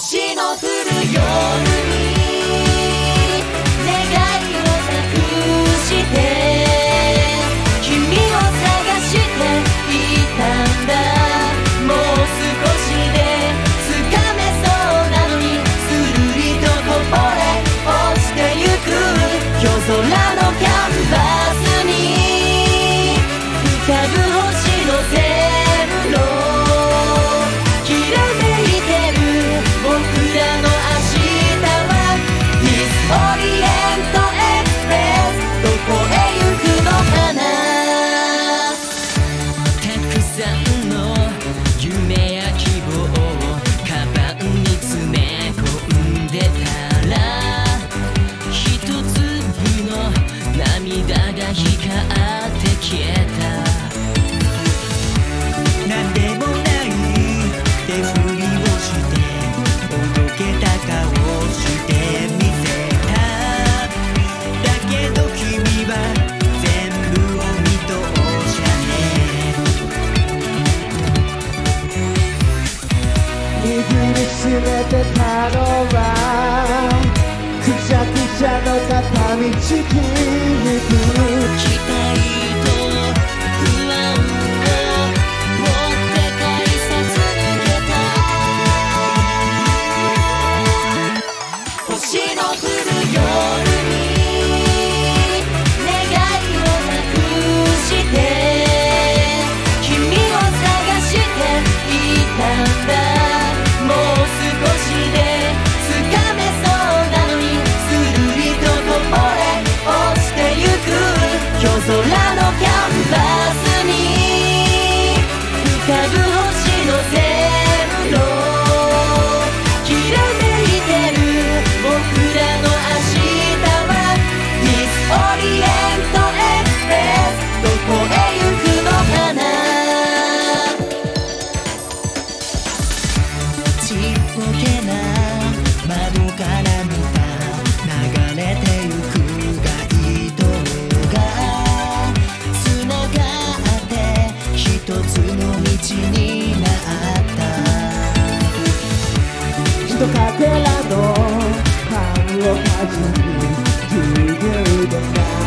星の降る夜しおどけた顔してみせた。だけど君は全部を見通したね握りすべてたのは。くちゃくちゃの片道切符期待ちっぽけな窓から見た流れてゆくが糸がつながって一つの道になったひとかけらをはじるぎゅうぎゅうでさ